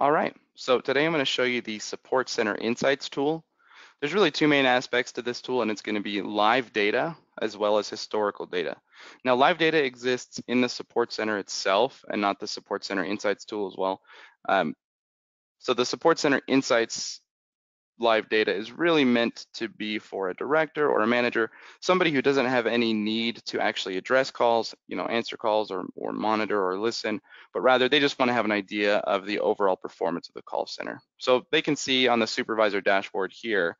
All right, so today I'm going to show you the Support Center Insights tool. There's really two main aspects to this tool, and it's going to be live data as well as historical data. Now, live data exists in the Support Center itself and not the Support Center Insights tool as well. Um, so the Support Center Insights live data is really meant to be for a director or a manager, somebody who doesn't have any need to actually address calls, you know, answer calls or, or monitor or listen, but rather they just want to have an idea of the overall performance of the call center. So they can see on the supervisor dashboard here,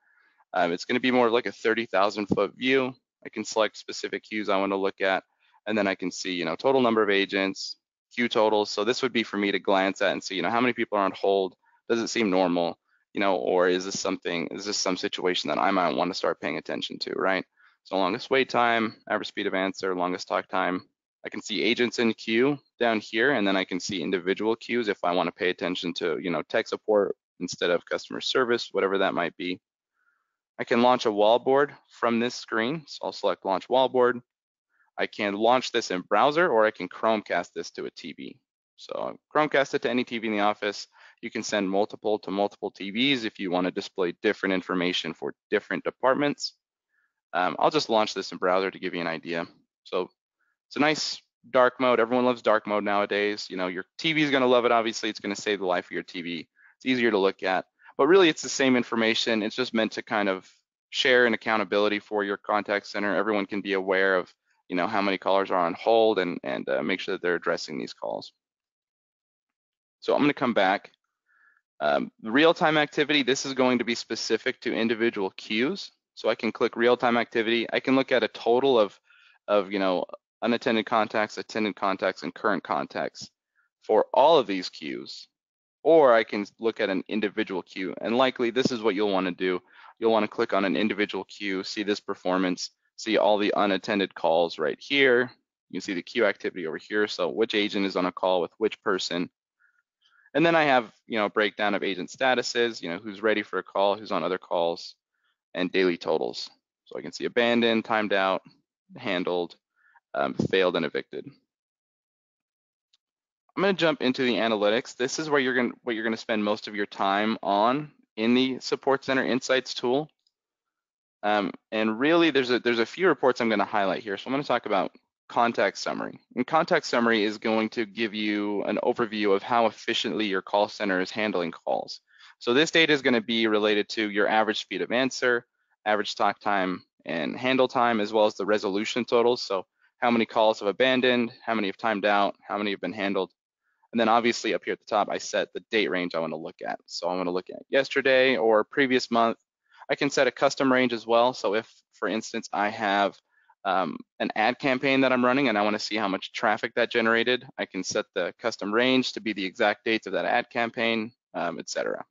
um, it's going to be more like a 30,000 foot view. I can select specific queues I want to look at, and then I can see, you know, total number of agents, queue totals. So this would be for me to glance at and see, you know, how many people are on hold? Does it seem normal? You know, or is this something, is this some situation that I might want to start paying attention to, right? So longest wait time, average speed of answer, longest talk time. I can see agents in queue down here, and then I can see individual queues if I want to pay attention to, you know, tech support instead of customer service, whatever that might be. I can launch a wallboard from this screen. So I'll select launch wallboard. I can launch this in browser or I can Chromecast this to a TV. So Chromecast it to any TV in the office. You can send multiple to multiple TVs if you want to display different information for different departments. Um, I'll just launch this in browser to give you an idea. So it's a nice dark mode. Everyone loves dark mode nowadays. You know, your TV is going to love it. Obviously, it's going to save the life of your TV. It's easier to look at, but really it's the same information. It's just meant to kind of share an accountability for your contact center. Everyone can be aware of, you know, how many callers are on hold and, and uh, make sure that they're addressing these calls. So I'm going to come back um, real-time activity, this is going to be specific to individual queues. So I can click real-time activity. I can look at a total of, of you know, unattended contacts, attended contacts, and current contacts for all of these queues. Or I can look at an individual queue. And likely this is what you'll want to do. You'll want to click on an individual queue, see this performance, see all the unattended calls right here. You can see the queue activity over here. So which agent is on a call with which person and then I have, you know, a breakdown of agent statuses, you know, who's ready for a call, who's on other calls, and daily totals. So I can see abandoned, timed out, handled, um, failed, and evicted. I'm going to jump into the analytics. This is where you're going what you're going to spend most of your time on in the Support Center Insights tool. Um, and really, there's a there's a few reports I'm going to highlight here. So I'm going to talk about contact summary. And contact summary is going to give you an overview of how efficiently your call center is handling calls. So this data is going to be related to your average speed of answer, average talk time and handle time, as well as the resolution totals. So how many calls have abandoned, how many have timed out, how many have been handled. And then obviously up here at the top, I set the date range I want to look at. So I want to look at yesterday or previous month. I can set a custom range as well. So if, for instance, I have um, an ad campaign that I'm running and I want to see how much traffic that generated, I can set the custom range to be the exact dates of that ad campaign, um, etc.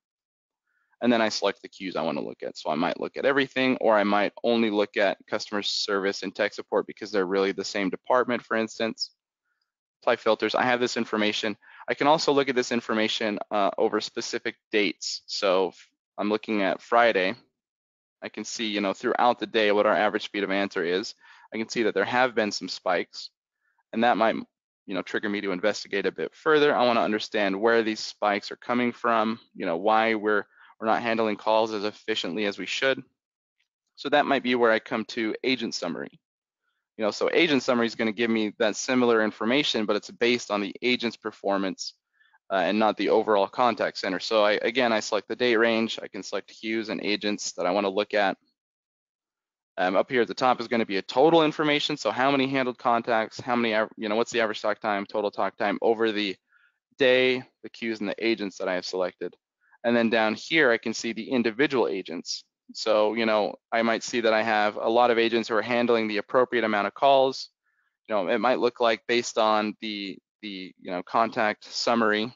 And then I select the queues I want to look at. So I might look at everything, or I might only look at customer service and tech support because they're really the same department, for instance. Apply filters, I have this information. I can also look at this information uh, over specific dates. So I'm looking at Friday, I can see, you know, throughout the day what our average speed of answer is. I can see that there have been some spikes and that might you know, trigger me to investigate a bit further. I want to understand where these spikes are coming from, you know, why we're we're not handling calls as efficiently as we should. So that might be where I come to agent summary. You know, so agent summary is going to give me that similar information, but it's based on the agent's performance uh, and not the overall contact center. So I, again, I select the date range. I can select queues and agents that I want to look at. Um, up here at the top is going to be a total information. So how many handled contacts, how many, you know, what's the average talk time, total talk time over the day, the queues and the agents that I have selected. And then down here, I can see the individual agents. So, you know, I might see that I have a lot of agents who are handling the appropriate amount of calls. You know, it might look like based on the, the you know, contact summary,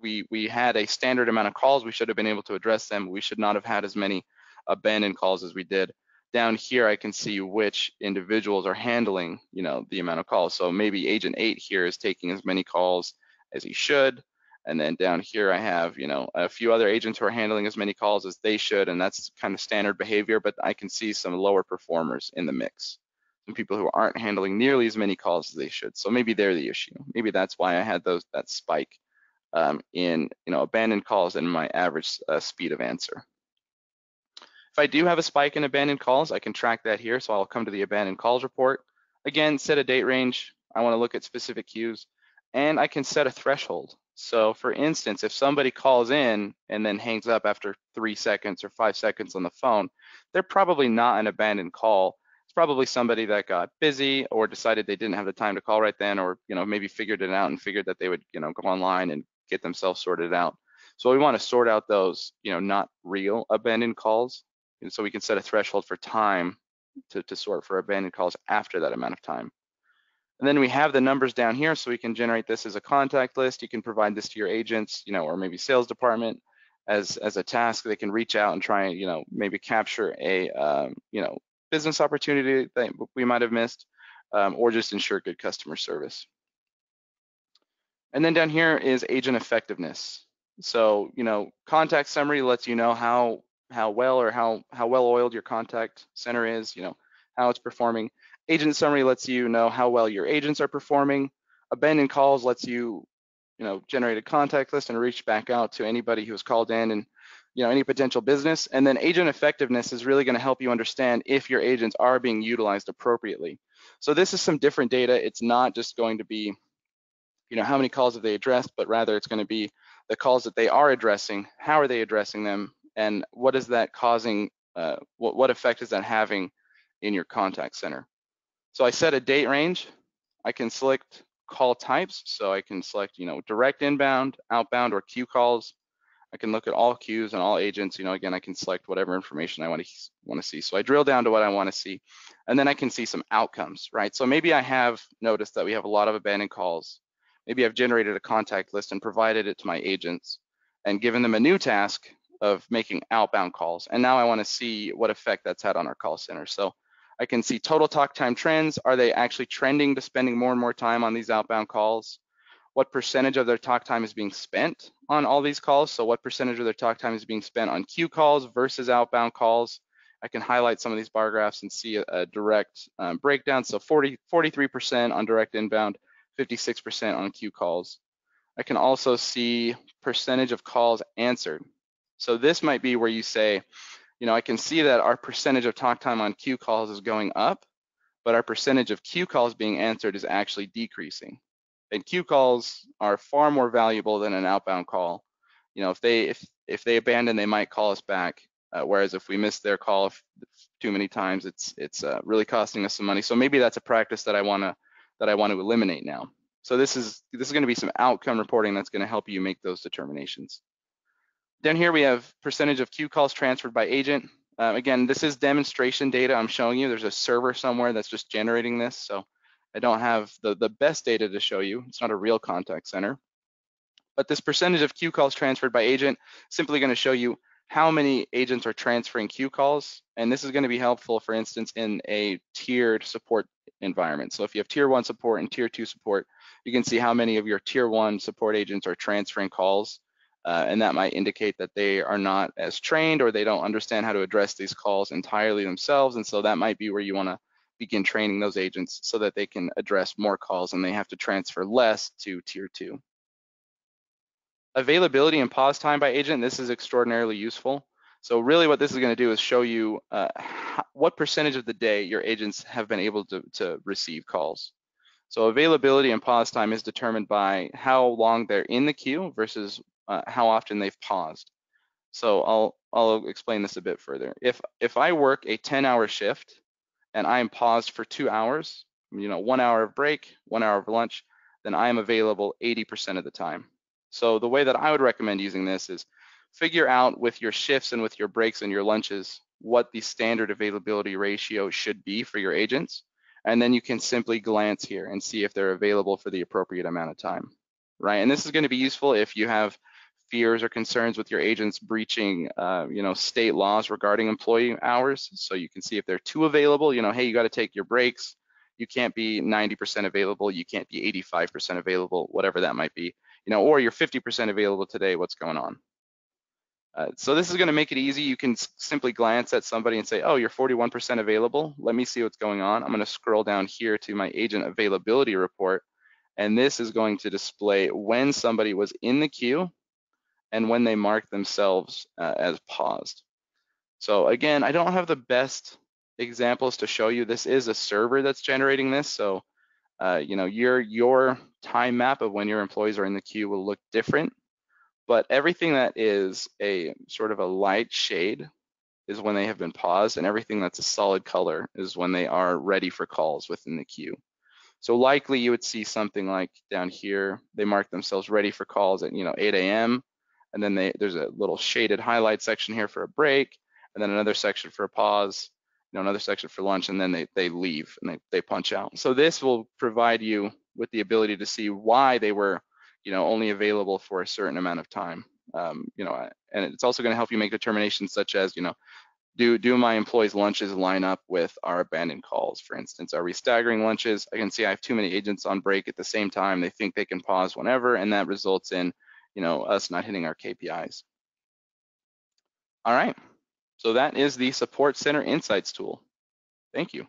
we, we had a standard amount of calls. We should have been able to address them. We should not have had as many abandoned calls as we did down here I can see which individuals are handling, you know, the amount of calls. So maybe agent eight here is taking as many calls as he should. And then down here I have, you know, a few other agents who are handling as many calls as they should, and that's kind of standard behavior, but I can see some lower performers in the mix. Some people who aren't handling nearly as many calls as they should. So maybe they're the issue. Maybe that's why I had those that spike um, in you know abandoned calls and my average uh, speed of answer. If I do have a spike in abandoned calls, I can track that here. So I'll come to the abandoned calls report. Again, set a date range. I want to look at specific queues and I can set a threshold. So for instance, if somebody calls in and then hangs up after three seconds or five seconds on the phone, they're probably not an abandoned call. It's probably somebody that got busy or decided they didn't have the time to call right then, or you know maybe figured it out and figured that they would you know go online and get themselves sorted out. So we want to sort out those you know not real abandoned calls, and so we can set a threshold for time to, to sort for abandoned calls after that amount of time. And then we have the numbers down here, so we can generate this as a contact list. You can provide this to your agents, you know, or maybe sales department as as a task. They can reach out and try and, you know, maybe capture a, um, you know, business opportunity that we might have missed, um, or just ensure good customer service. And then down here is agent effectiveness. So, you know, contact summary lets you know how how well or how how well oiled your contact center is, you know, how it's performing. Agent summary lets you know how well your agents are performing. Abandoned calls lets you, you know, generate a contact list and reach back out to anybody who has called in and, you know, any potential business. And then agent effectiveness is really going to help you understand if your agents are being utilized appropriately. So this is some different data. It's not just going to be, you know, how many calls have they addressed, but rather it's going to be the calls that they are addressing, how are they addressing them, and what is that causing, uh, what, what effect is that having in your contact center. So I set a date range. I can select call types. So I can select, you know, direct inbound, outbound, or queue calls. I can look at all queues and all agents. You know, again, I can select whatever information I want to want to see. So I drill down to what I want to see, and then I can see some outcomes, right? So maybe I have noticed that we have a lot of abandoned calls. Maybe I've generated a contact list and provided it to my agents and given them a new task of making outbound calls. And now I want to see what effect that's had on our call center. So I can see total talk time trends. Are they actually trending to spending more and more time on these outbound calls? What percentage of their talk time is being spent on all these calls? So what percentage of their talk time is being spent on queue calls versus outbound calls? I can highlight some of these bar graphs and see a, a direct um, breakdown. So 40, 43% on direct inbound, 56% on queue calls. I can also see percentage of calls answered. So this might be where you say, you know, I can see that our percentage of talk time on queue calls is going up, but our percentage of queue calls being answered is actually decreasing. And queue calls are far more valuable than an outbound call. You know, if they if if they abandon, they might call us back. Uh, whereas if we miss their call too many times, it's it's uh, really costing us some money. So maybe that's a practice that I want to that I want to eliminate now. So this is this is going to be some outcome reporting that's going to help you make those determinations. Down here we have percentage of queue calls transferred by agent. Um, again, this is demonstration data I'm showing you. There's a server somewhere that's just generating this, so I don't have the, the best data to show you. It's not a real contact center. But this percentage of queue calls transferred by agent simply going to show you how many agents are transferring queue calls. And this is going to be helpful, for instance, in a tiered support environment. So if you have tier one support and tier two support, you can see how many of your tier one support agents are transferring calls uh, and that might indicate that they are not as trained or they don't understand how to address these calls entirely themselves. And so that might be where you want to begin training those agents so that they can address more calls and they have to transfer less to tier two. Availability and pause time by agent, this is extraordinarily useful. So really what this is going to do is show you uh, what percentage of the day your agents have been able to, to receive calls. So availability and pause time is determined by how long they're in the queue versus uh, how often they've paused. So I'll I'll explain this a bit further. If if I work a 10-hour shift and I am paused for two hours, you know, one hour of break, one hour of lunch, then I am available 80% of the time. So the way that I would recommend using this is figure out with your shifts and with your breaks and your lunches what the standard availability ratio should be for your agents. And then you can simply glance here and see if they're available for the appropriate amount of time, right? And this is going to be useful if you have fears or concerns with your agents breaching, uh, you know, state laws regarding employee hours. So you can see if they're too available, you know, hey, you got to take your breaks. You can't be 90% available. You can't be 85% available, whatever that might be, you know, or you're 50% available today. What's going on? Uh, so this is going to make it easy. You can simply glance at somebody and say, oh, you're 41% available. Let me see what's going on. I'm going to scroll down here to my agent availability report And this is going to display when somebody was in the queue and when they mark themselves uh, as paused. So again, I don't have the best examples to show you. This is a server that's generating this. So, uh, you know, your, your time map of when your employees are in the queue will look different, but everything that is a sort of a light shade is when they have been paused and everything that's a solid color is when they are ready for calls within the queue. So likely you would see something like down here, they mark themselves ready for calls at, you know, 8 a.m. And then they, there's a little shaded highlight section here for a break, and then another section for a pause, you know, another section for lunch, and then they, they leave and they, they punch out. So this will provide you with the ability to see why they were, you know, only available for a certain amount of time. Um, you know, and it's also going to help you make determinations such as, you know, do do my employees' lunches line up with our abandoned calls? For instance, are we staggering lunches? I can see I have too many agents on break at the same time. They think they can pause whenever, and that results in, you know, us not hitting our KPIs. All right, so that is the Support Center Insights tool. Thank you.